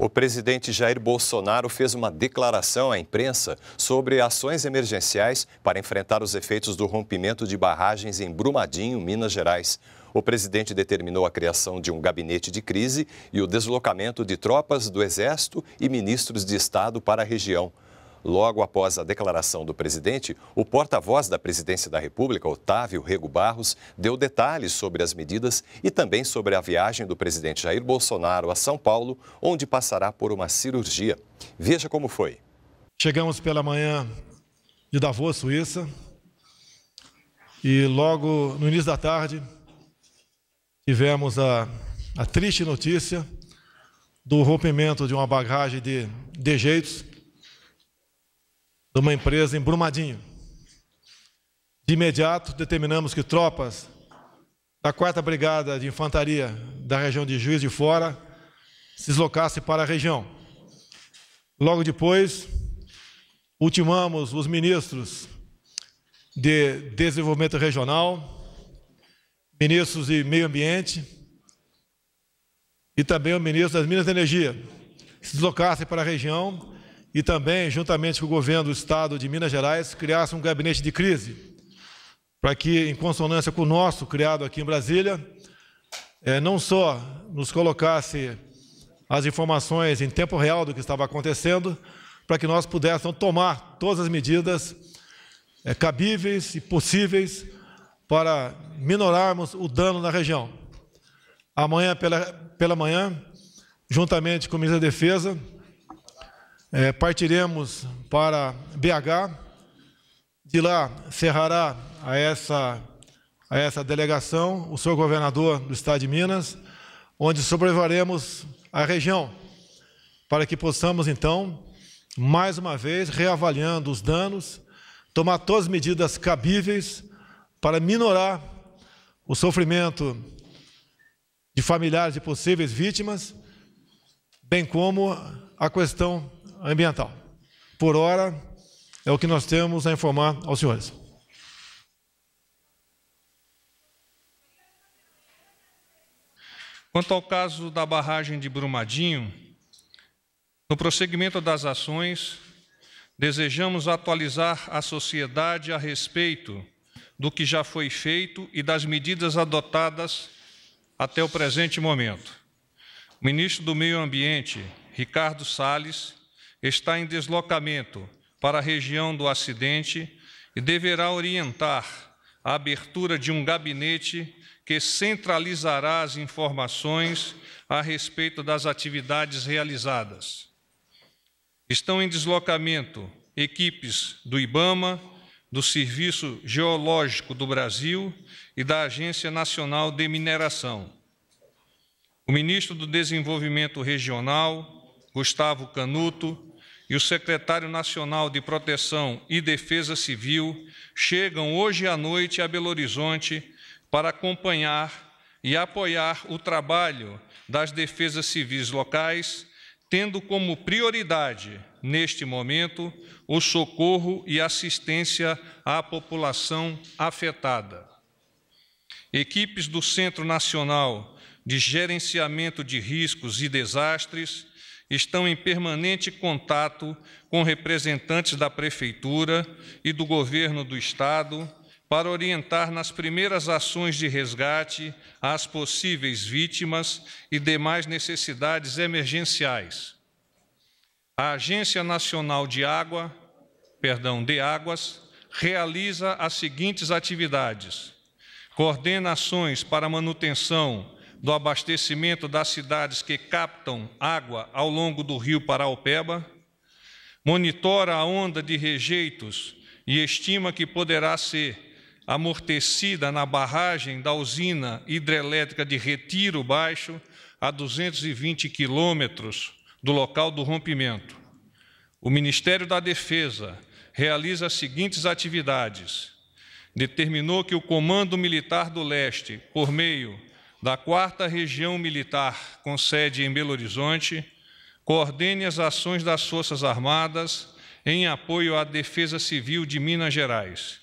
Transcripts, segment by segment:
O presidente Jair Bolsonaro fez uma declaração à imprensa sobre ações emergenciais para enfrentar os efeitos do rompimento de barragens em Brumadinho, Minas Gerais. O presidente determinou a criação de um gabinete de crise e o deslocamento de tropas do Exército e ministros de Estado para a região. Logo após a declaração do presidente, o porta-voz da Presidência da República, Otávio Rego Barros, deu detalhes sobre as medidas e também sobre a viagem do presidente Jair Bolsonaro a São Paulo, onde passará por uma cirurgia. Veja como foi. Chegamos pela manhã de Davos, Suíça, e logo no início da tarde tivemos a, a triste notícia do rompimento de uma bagagem de dejeitos de uma empresa em Brumadinho. De imediato, determinamos que tropas da 4 Brigada de Infantaria da região de Juiz de Fora se deslocassem para a região. Logo depois, ultimamos os ministros de Desenvolvimento Regional, ministros de Meio Ambiente e também o ministro das Minas e Energia, se deslocassem para a região e também, juntamente com o governo do Estado de Minas Gerais, criasse um gabinete de crise, para que, em consonância com o nosso, criado aqui em Brasília, é, não só nos colocasse as informações em tempo real do que estava acontecendo, para que nós pudéssemos tomar todas as medidas é, cabíveis e possíveis para minorarmos o dano na região. Amanhã, pela, pela manhã, juntamente com o ministro da Defesa, é, partiremos para BH, de lá cerrará a essa, a essa delegação o senhor governador do estado de Minas, onde sobrevoaremos a região, para que possamos, então, mais uma vez, reavaliando os danos, tomar todas as medidas cabíveis para minorar o sofrimento de familiares de possíveis vítimas, bem como a questão ambiental. Por hora, é o que nós temos a informar aos senhores. Quanto ao caso da barragem de Brumadinho, no prosseguimento das ações, desejamos atualizar a sociedade a respeito do que já foi feito e das medidas adotadas até o presente momento. O ministro do Meio Ambiente, Ricardo Salles, está em deslocamento para a região do acidente e deverá orientar a abertura de um gabinete que centralizará as informações a respeito das atividades realizadas. Estão em deslocamento equipes do IBAMA, do Serviço Geológico do Brasil e da Agência Nacional de Mineração. O ministro do Desenvolvimento Regional, Gustavo Canuto, e o secretário nacional de Proteção e Defesa Civil chegam hoje à noite a Belo Horizonte para acompanhar e apoiar o trabalho das defesas civis locais, tendo como prioridade, neste momento, o socorro e assistência à população afetada. Equipes do Centro Nacional de Gerenciamento de Riscos e Desastres estão em permanente contato com representantes da Prefeitura e do Governo do Estado para orientar nas primeiras ações de resgate às possíveis vítimas e demais necessidades emergenciais. A Agência Nacional de Água, perdão, de Águas, realiza as seguintes atividades: coordena ações para manutenção do abastecimento das cidades que captam água ao longo do rio Paraupeba, monitora a onda de rejeitos e estima que poderá ser amortecida na barragem da usina hidrelétrica de Retiro Baixo, a 220 quilômetros do local do rompimento. O Ministério da Defesa realiza as seguintes atividades. Determinou que o Comando Militar do Leste, por meio da Quarta Região Militar, com sede em Belo Horizonte, coordene as ações das Forças Armadas em apoio à Defesa Civil de Minas Gerais.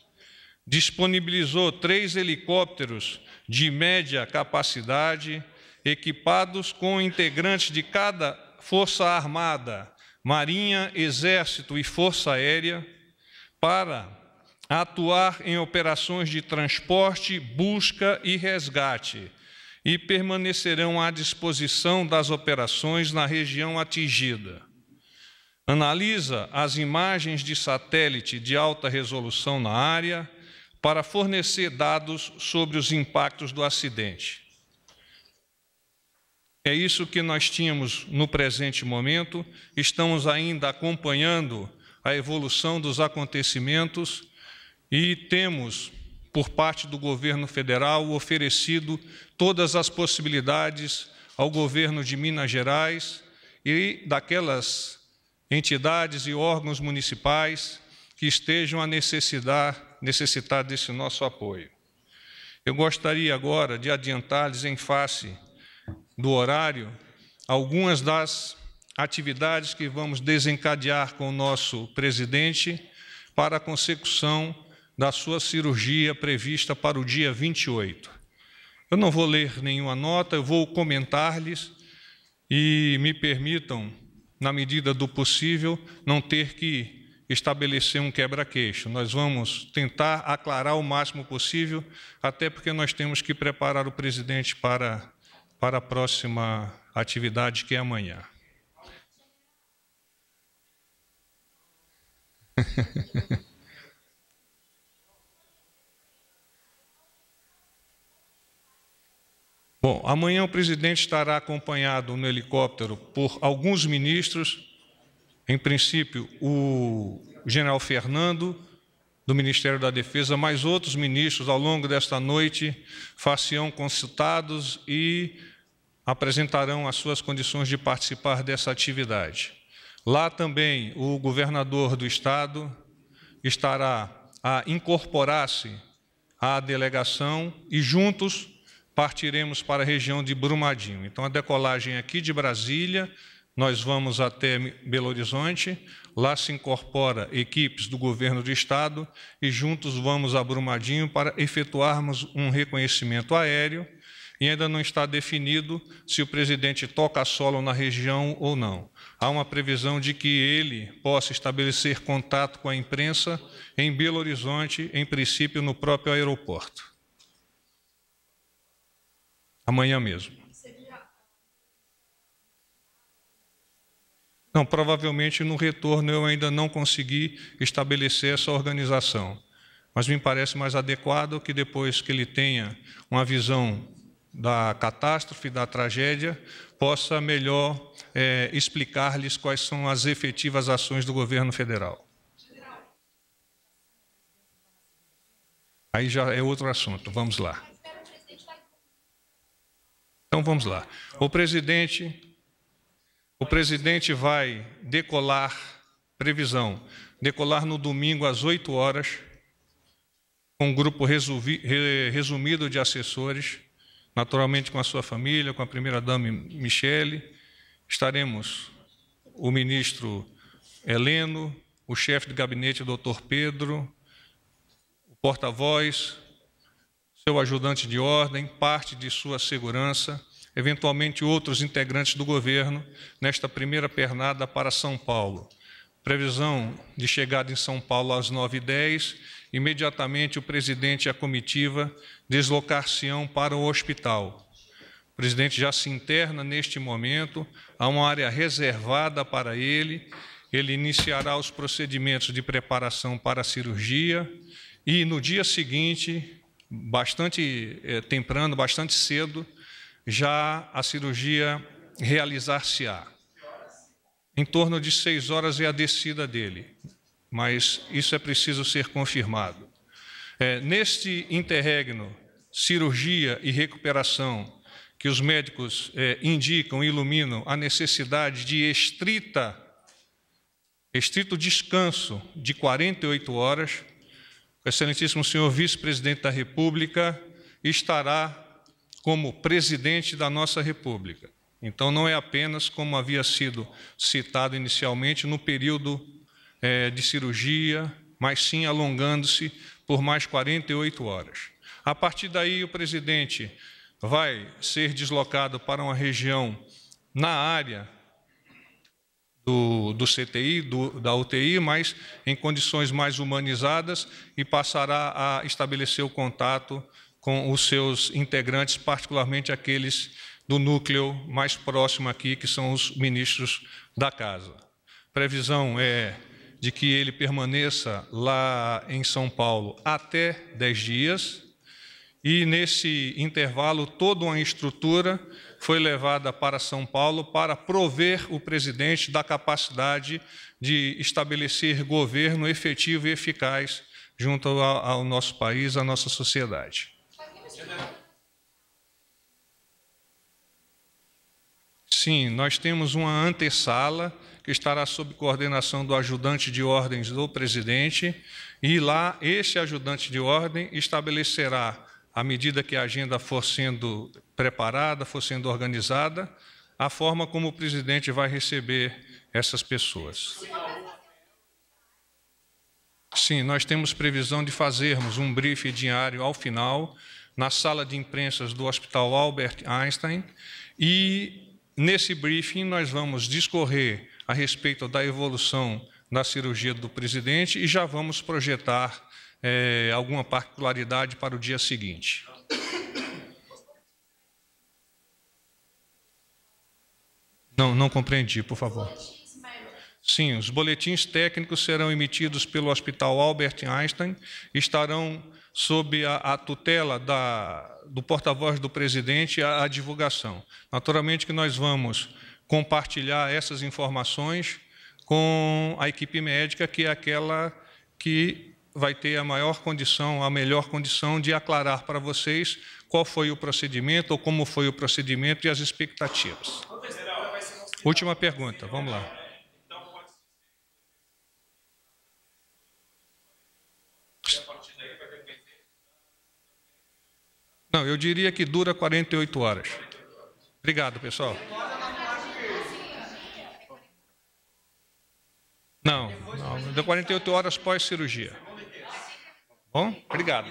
Disponibilizou três helicópteros de média capacidade, equipados com integrantes de cada Força Armada, Marinha, Exército e Força Aérea para atuar em operações de transporte, busca e resgate e permanecerão à disposição das operações na região atingida. Analisa as imagens de satélite de alta resolução na área para fornecer dados sobre os impactos do acidente. É isso que nós tínhamos no presente momento, estamos ainda acompanhando a evolução dos acontecimentos e temos, por parte do governo federal, oferecido todas as possibilidades ao governo de Minas Gerais e daquelas entidades e órgãos municipais que estejam a necessitar, necessitar desse nosso apoio. Eu gostaria agora de adiantar-lhes em face do horário algumas das atividades que vamos desencadear com o nosso presidente para a consecução da sua cirurgia prevista para o dia 28. Eu não vou ler nenhuma nota, eu vou comentar-lhes e me permitam, na medida do possível, não ter que estabelecer um quebra-queixo. Nós vamos tentar aclarar o máximo possível, até porque nós temos que preparar o presidente para para a próxima atividade, que é amanhã. Bom, amanhã o presidente estará acompanhado no helicóptero por alguns ministros, em princípio, o general Fernando, do Ministério da Defesa, mais outros ministros ao longo desta noite far-se-ão consultados e apresentarão as suas condições de participar dessa atividade. Lá também o governador do estado estará a incorporar-se à delegação e juntos partiremos para a região de Brumadinho. Então a decolagem aqui de Brasília, nós vamos até Belo Horizonte, lá se incorpora equipes do governo do estado e juntos vamos a Brumadinho para efetuarmos um reconhecimento aéreo e ainda não está definido se o presidente toca solo na região ou não. Há uma previsão de que ele possa estabelecer contato com a imprensa em Belo Horizonte, em princípio no próprio aeroporto. Amanhã mesmo. Não, provavelmente no retorno eu ainda não consegui estabelecer essa organização. Mas me parece mais adequado que depois que ele tenha uma visão da catástrofe, da tragédia, possa melhor é, explicar-lhes quais são as efetivas ações do governo federal. Aí já é outro assunto, vamos lá. Então vamos lá. O presidente, o presidente vai decolar, previsão, decolar no domingo às 8 horas, com um grupo resumido de assessores, naturalmente com a sua família, com a primeira-dama Michele. Estaremos o ministro Heleno, o chefe de gabinete, doutor Pedro, o porta-voz, seu ajudante de ordem, parte de sua segurança, eventualmente outros integrantes do governo, nesta primeira pernada para São Paulo. Previsão de chegada em São Paulo às 9h10 imediatamente o presidente e a comitiva deslocar-se-ão para o hospital. O presidente já se interna neste momento, há uma área reservada para ele, ele iniciará os procedimentos de preparação para a cirurgia e no dia seguinte, bastante é, temprano, bastante cedo, já a cirurgia realizar-se-á. Em torno de seis horas é a descida dele mas isso é preciso ser confirmado. É, neste interregno, cirurgia e recuperação, que os médicos é, indicam e iluminam a necessidade de estrita, estrito descanso de 48 horas, o excelentíssimo senhor vice-presidente da República estará como presidente da nossa República. Então, não é apenas como havia sido citado inicialmente no período é, de cirurgia, mas sim alongando-se por mais 48 horas. A partir daí, o presidente vai ser deslocado para uma região na área do, do CTI, do, da UTI, mas em condições mais humanizadas e passará a estabelecer o contato com os seus integrantes, particularmente aqueles do núcleo mais próximo aqui, que são os ministros da Casa. Previsão é de que ele permaneça lá em São Paulo até 10 dias, e nesse intervalo toda uma estrutura foi levada para São Paulo para prover o presidente da capacidade de estabelecer governo efetivo e eficaz junto ao, nosso país, à nossa sociedade. Sim, nós temos uma antessala que estará sob coordenação do ajudante de ordens do presidente, e lá esse ajudante de ordem estabelecerá à medida que a agenda for sendo preparada, for sendo organizada, a forma como o presidente vai receber essas pessoas. Sim, nós temos previsão de fazermos um briefing diário ao final, na sala de imprensas do Hospital Albert Einstein, e nesse briefing nós vamos discorrer a respeito da evolução da cirurgia do presidente e já vamos projetar é, alguma particularidade para o dia seguinte. Não, não compreendi, por favor. Sim, os boletins técnicos serão emitidos pelo Hospital Albert Einstein, estarão sob a, a tutela da, do porta-voz do presidente a, a divulgação. Naturalmente que nós vamos compartilhar essas informações com a equipe médica, que é aquela que vai ter a maior condição, a melhor condição de aclarar para vocês qual foi o procedimento ou como foi o procedimento e as expectativas. Última pergunta, vamos lá. Não, eu diria que dura 48 horas. Obrigado, pessoal. Não, não, deu 48 horas pós-cirurgia. Bom, obrigado.